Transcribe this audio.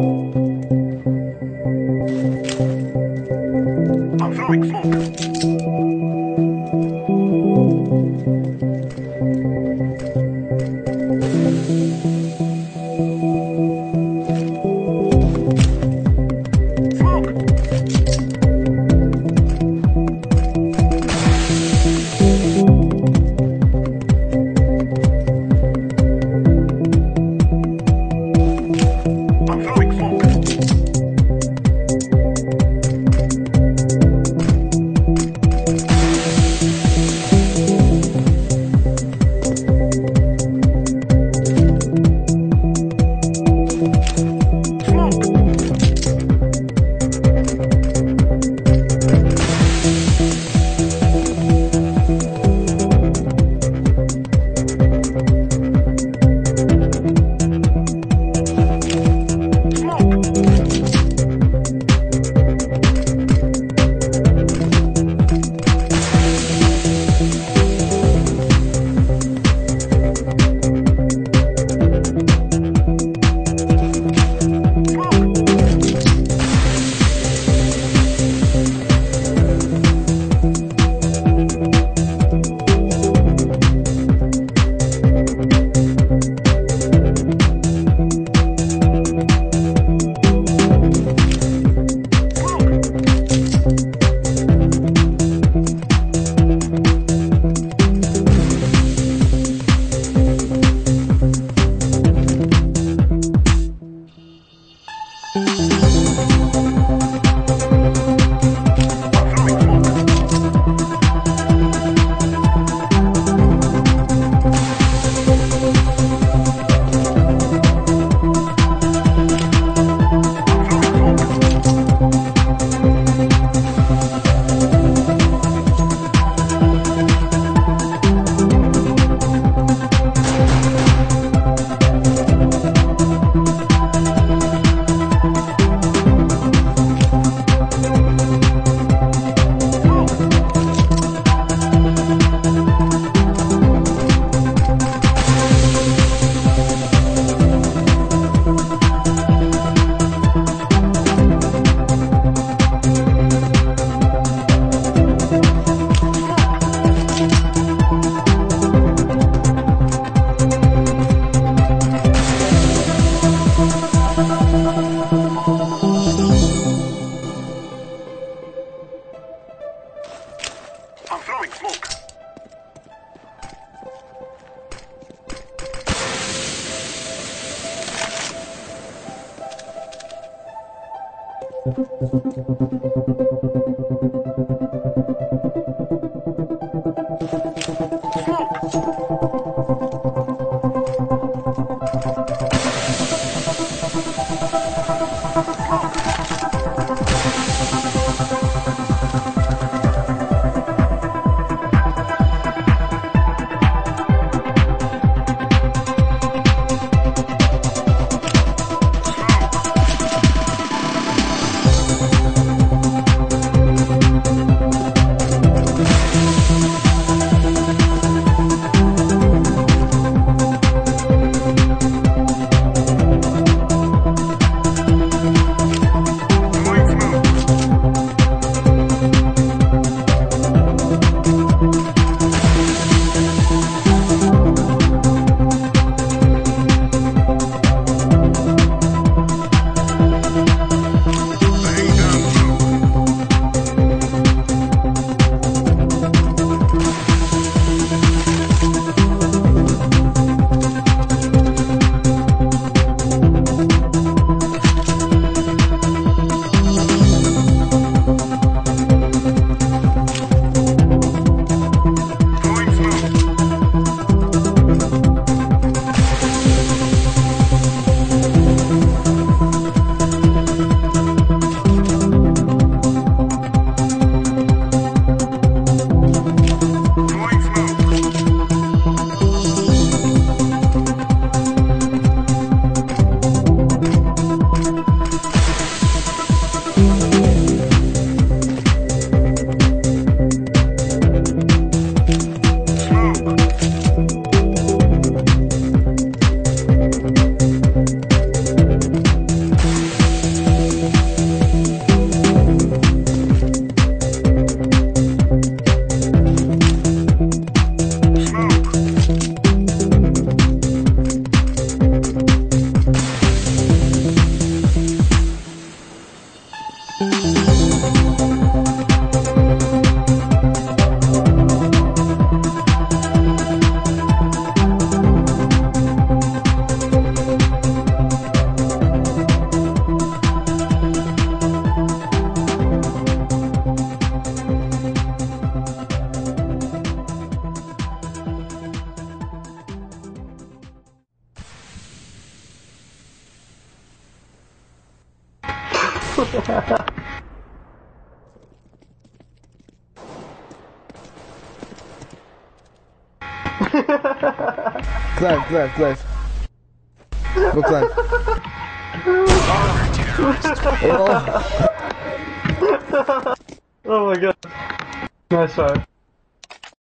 I'm Thank you. Climb, climb, climb. Go climb. Oh, Oh my god. Nice try.